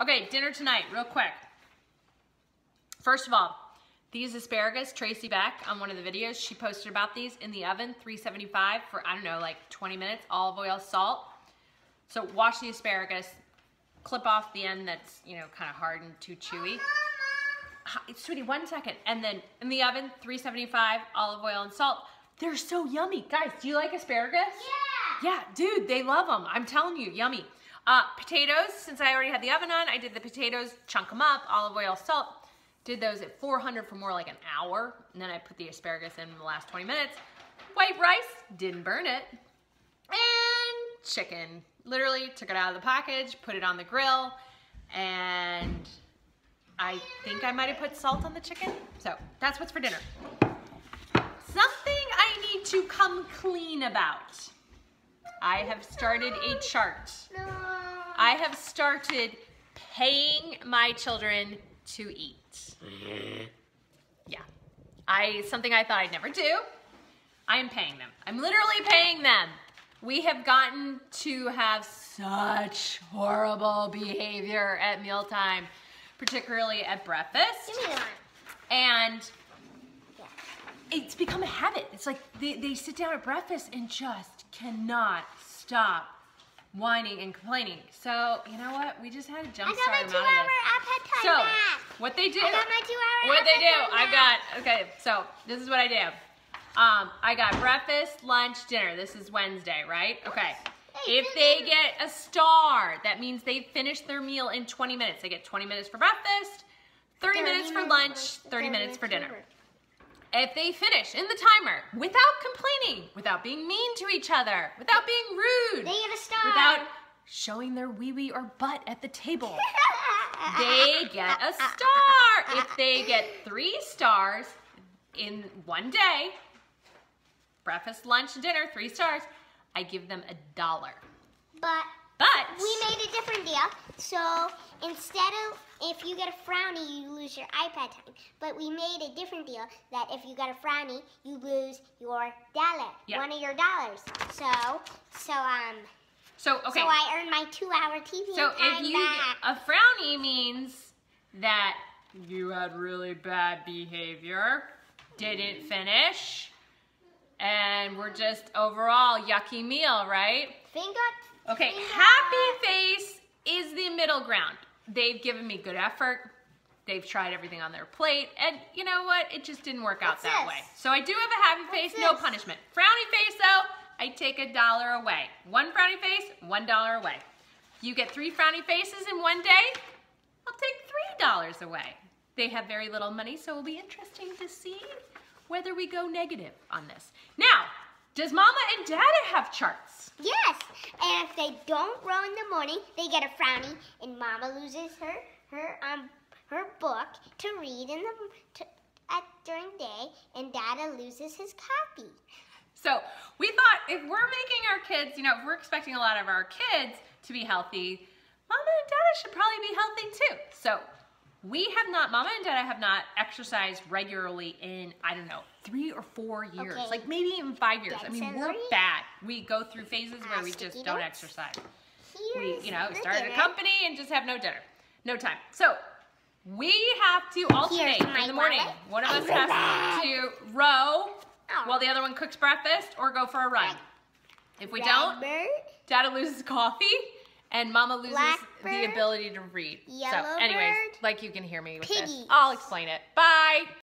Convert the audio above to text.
Okay, dinner tonight, real quick. First of all, these asparagus, Tracy Beck, on one of the videos, she posted about these in the oven, 375 for, I don't know, like 20 minutes, olive oil, salt. So wash the asparagus, clip off the end that's, you know, kind of hard and too chewy. Sweetie, one second. And then in the oven, 375, olive oil and salt. They're so yummy. Guys, do you like asparagus? Yeah. Yeah, dude, they love them. I'm telling you, yummy. Uh, potatoes, since I already had the oven on, I did the potatoes, chunk them up, olive oil, salt. Did those at 400 for more like an hour. And then I put the asparagus in the last 20 minutes. White rice, didn't burn it. And chicken. Literally took it out of the package, put it on the grill, and I think I might have put salt on the chicken. So that's what's for dinner. Something I need to come clean about. I have started a chart. No. I have started paying my children to eat. Mm-hmm. Yeah. I something I thought I'd never do. I am paying them. I'm literally paying them. We have gotten to have such horrible behavior at mealtime, particularly at breakfast. Give me one. And it's become a habit. It's like they, they sit down at breakfast and just cannot stop whining and complaining. So, you know what? We just had to got jumpstart my them out of this. So, back. what they do, I got my two hour what they do, I've got, okay, so this is what I do. Um, I got breakfast, lunch, dinner. This is Wednesday, right? Okay. If they get a star, that means they finished their meal in 20 minutes. They get 20 minutes for breakfast, 30, minutes for lunch, 30 minutes for dinner. If they finish in the timer without complaining, without being mean to each other, without being rude, They get a star. without showing their wee wee or butt at the table, they get a star. If they get three stars in one day, breakfast, lunch, dinner, three stars, I give them a dollar. But But we made a different deal. So instead of if you get a frowny, you lose your iPad time. But we made a different deal that if you get a frowny, you lose your dollar, Yeah. one of your dollars. So, so um, so okay. so I earned my two-hour TV So time if you back. a frowny means that you had really bad behavior, didn't finish, and we're just overall yucky meal, right? Finger. Okay, happy face is the middle ground. They've given me good effort. They've tried everything on their plate, and you know what? It just didn't work out What's that this? way. So I do have a happy face, no this? punishment. Frowny face though, I take a dollar away. One frowny face, one dollar away. You get three frowny faces in one day, I'll take three dollars away. They have very little money, so it'll be interesting to see whether we go negative on this. Now, does Mama and Dada have charts? Yes, and if they don't row in the morning, they get a frowny, and Mama loses her her um her book to read in the to, at during day, and Dada loses his copy. So we thought if we're making our kids, you know, if we're expecting a lot of our kids to be healthy, Mama and Dada should probably be healthy too. So we have not, Mama and Dada have not exercised regularly in, I don't know, three or four years, Okay. like maybe even five years. I mean, we're bad. We go through phases where we just don't exercise. We, you know, the started a company and just have no dinner, no time. So we have to alternate in the morning. wallet. One of us I has to row Oh. while the other one cooks breakfast or go for a run. If we don't, Dada loses coffee and Mama loses the ability to read. so anyways, bird, like you can hear me with this. I'll explain it. Bye.